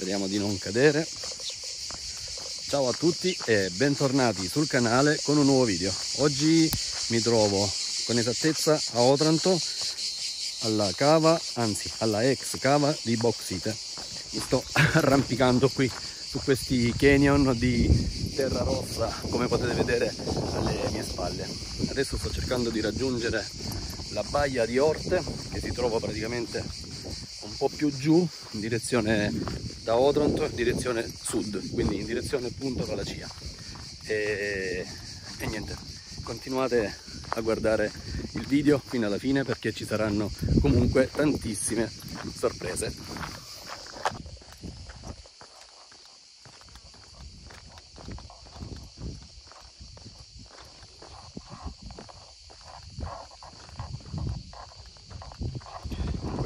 speriamo di non cadere. Ciao a tutti e bentornati sul canale con un nuovo video. Oggi mi trovo con esattezza a Otranto alla cava anzi alla ex cava di Boxite mi sto arrampicando qui su questi canyon di terra rossa come potete vedere alle mie spalle. Adesso sto cercando di raggiungere la baia di Orte che si trova praticamente un po' più giù in direzione da Otranto in direzione sud quindi in direzione Punta Palacia e, e niente continuate a guardare il video fino alla fine perché ci saranno comunque tantissime sorprese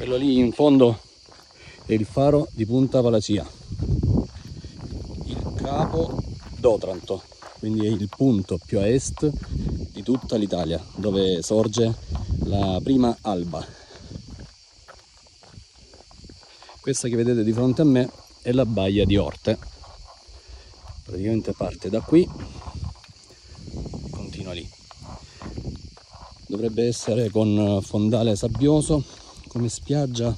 quello lì in fondo è il faro di Punta Palacia. Il capo d'Otranto quindi è il punto più a est di tutta l'Italia dove sorge la prima alba. Questa che vedete di fronte a me è la baia di Orte. Praticamente parte da qui continua lì. Dovrebbe essere con fondale sabbioso come spiaggia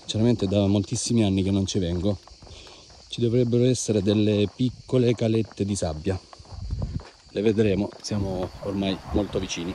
sinceramente da moltissimi anni che non ci vengo ci dovrebbero essere delle piccole calette di sabbia. Le vedremo siamo ormai molto vicini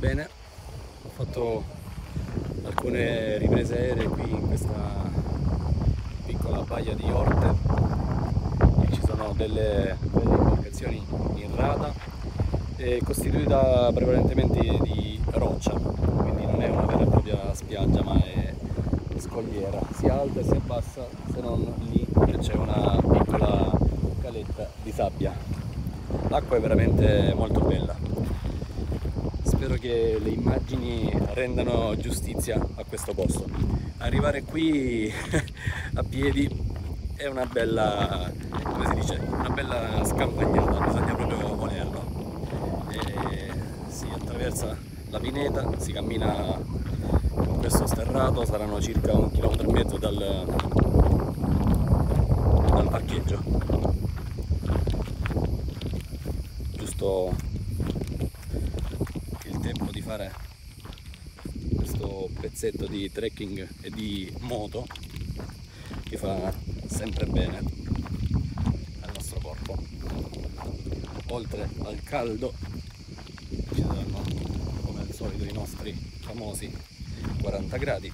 Bene, ho fatto alcune riprese aeree qui in questa piccola baia di Orte. Qui ci sono delle belle imbarcazioni in rada, è costituita prevalentemente di roccia, quindi non è una vera e propria spiaggia ma è scogliera, si alta e si abbassa se non lì che c'è una piccola caletta di sabbia. L'acqua è veramente molto bella spero che le immagini rendano giustizia a questo posto. Arrivare qui a piedi è una bella come si dice una bella scampagnata bisogna proprio volerlo. E si attraversa la pineta si cammina con questo sterrato saranno circa un chilometro e mezzo dal, dal parcheggio. Giusto fare questo pezzetto di trekking e di moto che fa sempre bene al nostro corpo. Oltre al caldo ci saranno come al solito i nostri famosi 40 gradi